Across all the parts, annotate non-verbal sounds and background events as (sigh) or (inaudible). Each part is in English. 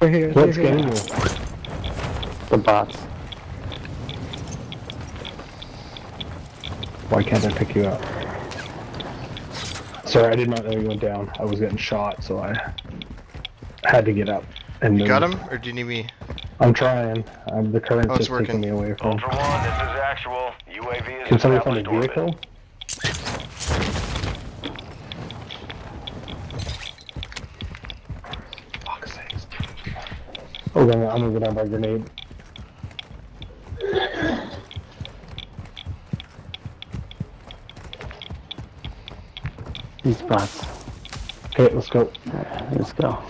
They're here. What's they're getting here. you? The bots. Why can't I pick you up? Sorry, I did not know you went down. I was getting shot, so I had to get up. And You got him, or do you need me? I'm trying. Um, the current's Oh, it's just taking me away from. Ultra One, this is actual. UAV is Can somebody find a vehicle? orbit. Oh, then I'm moving down by grenade. These bots. Okay, let's go. Let's go.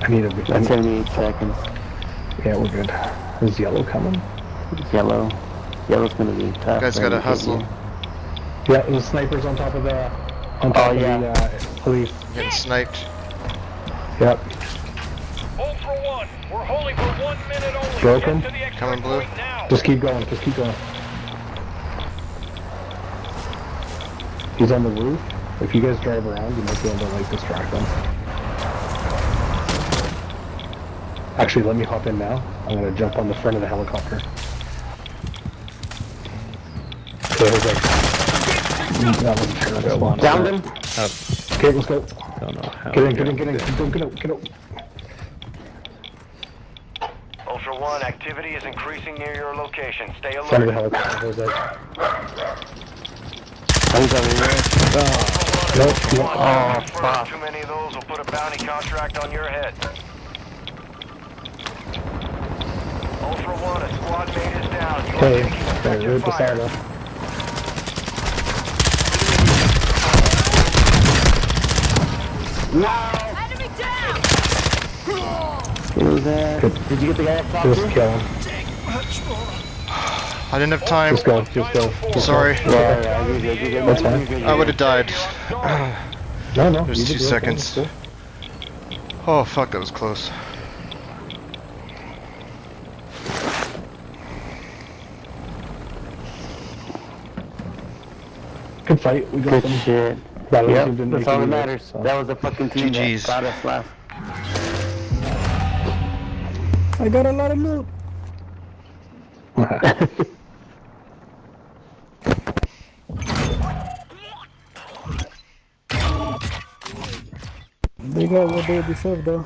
I need a. I That's need, 78 seconds. yeah, we're good. Is yellow coming? Yellow. Yellow's gonna be tough. guys right, gotta to get hustle. You. Yeah, there's snipers on top of the. On top Oh, of yeah. the uh, police. Getting sniped. Yep. Ultra One, we're holding for one minute only. Broken? Get to the extract Coming blue. Just keep going. Just keep going. He's on the roof. If you guys drive around, you might be able to like distract them. Actually, let me hop in now. I'm gonna jump on the front of the helicopter. Okay, here's like. That wasn't sure. One. Downed him. Okay, let's go. Don't know how. Get in, we get in, got get in. there. Get out, get out, get out. Ultra One, activity is increasing near your location. Stay Front of the alert. helicopter. There's like. Oh, he's over here. Oh. Nope. Ultra One, Oh, fuck. Too many of those will put a bounty contract on your head. Ultra One, a squad mate is down. You are Okay, taking okay, effective root the fire. Silo. Enemy down! Kill that. Did you get the guy up top Just too? kill him. I didn't have time. Just go, just go. Just Sorry. Go. Yeah, yeah, you're good, you're good. That's fine. I would have died. No, no. There's you two did your thing, seconds. it's. Oh fuck, that was close. Good fight. We got Good them. shit. That Yep, didn't that's make all it that matters. so. That was a fucking team GG's. that got us last. I got a lot of loot. (laughs) They got what they deserve though.